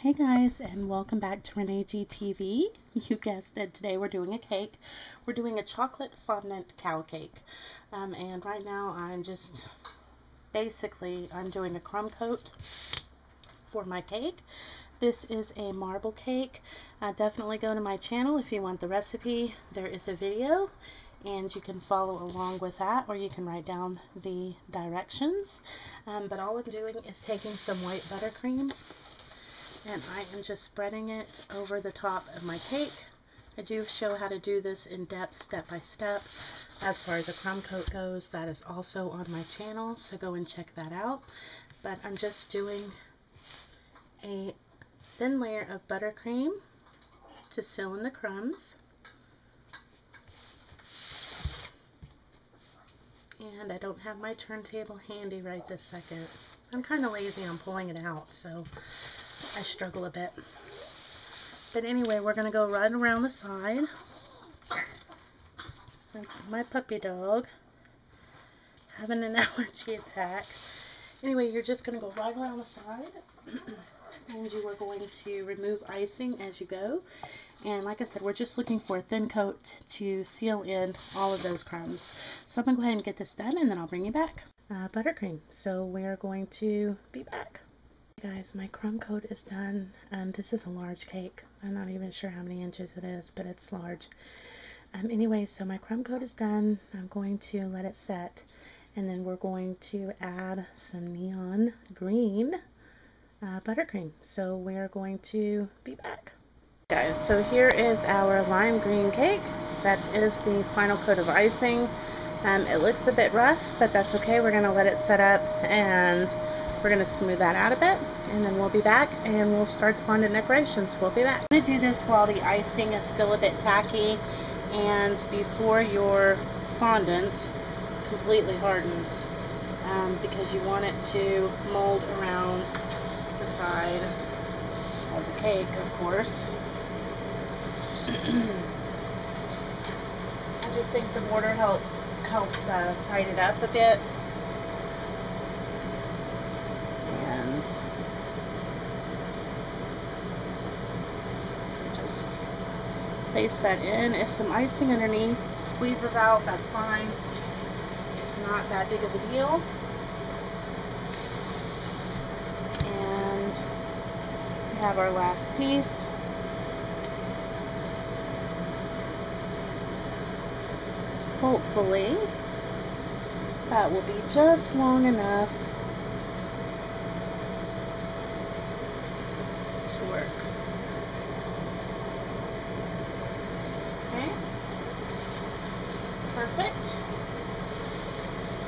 Hey guys and welcome back to Renee G TV. You guessed it, today we're doing a cake. We're doing a chocolate fondant cow cake. Um, and right now I'm just, basically I'm doing a crumb coat for my cake. This is a marble cake. Uh, definitely go to my channel if you want the recipe. There is a video and you can follow along with that or you can write down the directions. Um, but all I'm doing is taking some white buttercream and I am just spreading it over the top of my cake. I do show how to do this in depth, step by step. As far as a crumb coat goes, that is also on my channel, so go and check that out. But I'm just doing a thin layer of buttercream to seal in the crumbs. And I don't have my turntable handy right this second. I'm kind of lazy on pulling it out, so I struggle a bit. But anyway, we're going to go right around the side. That's my puppy dog having an allergy attack. Anyway, you're just going to go right around the side. And you are going to remove icing as you go. And like I said, we're just looking for a thin coat to seal in all of those crumbs. So I'm going to go ahead and get this done and then I'll bring you back. Uh, buttercream. So we're going to be back. Guys, my crumb coat is done. Um, this is a large cake. I'm not even sure how many inches it is, but it's large. Um, anyway, so my crumb coat is done. I'm going to let it set. And then we're going to add some neon green uh, buttercream. So we're going to be back. Guys, so here is our lime green cake. That is the final coat of icing. Um, it looks a bit rough, but that's okay. We're going to let it set up and we're going to smooth that out a bit and then we'll be back and we'll start the fondant decorations. We'll be back. I'm going to do this while the icing is still a bit tacky and before your fondant completely hardens um, because you want it to mold around side of the cake, of course. I just think the mortar help, helps uh, tighten it up a bit And just place that in. If some icing underneath squeezes out, that's fine. It's not that big of a deal. And we have our last piece. Hopefully, that will be just long enough to work. perfect.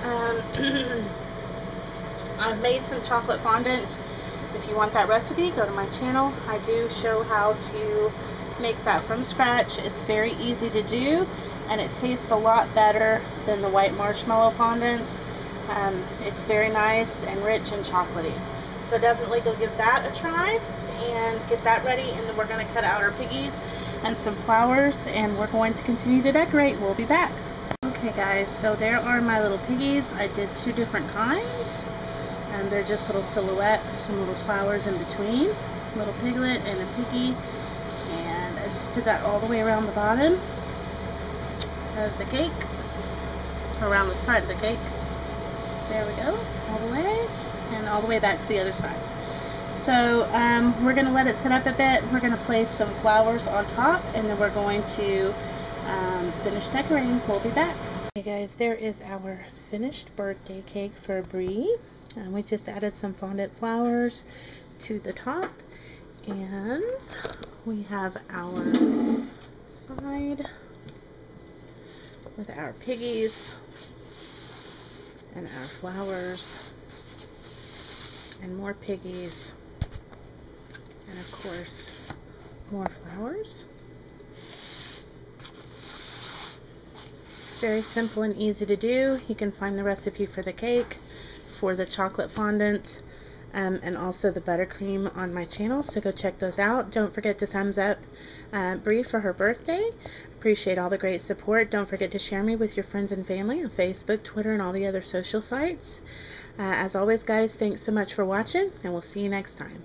Um, I've made some chocolate fondant. If you want that recipe, go to my channel. I do show how to make that from scratch. It's very easy to do and it tastes a lot better than the white marshmallow fondant. Um, it's very nice and rich and chocolatey. So definitely go give that a try and get that ready and then we're going to cut out our piggies and some flowers and we're going to continue to decorate. We'll be back. Okay guys, so there are my little piggies. I did two different kinds. And they're just little silhouettes, some little flowers in between. Little piglet and a piggy. And I just did that all the way around the bottom of the cake. Around the side of the cake. There we go, all the way. And all the way back to the other side. So um, we're going to let it sit up a bit. We're going to place some flowers on top and then we're going to um, finish decorating. So we'll be back. Hey guys, there is our finished birthday cake for Brie. Um, we just added some fondant flowers to the top. And we have our side with our piggies and our flowers and more piggies and of course more flowers. Very simple and easy to do. You can find the recipe for the cake, for the chocolate fondant, um, and also the buttercream on my channel, so go check those out. Don't forget to thumbs up uh, Brie for her birthday. Appreciate all the great support. Don't forget to share me with your friends and family on Facebook, Twitter, and all the other social sites. Uh, as always, guys, thanks so much for watching, and we'll see you next time.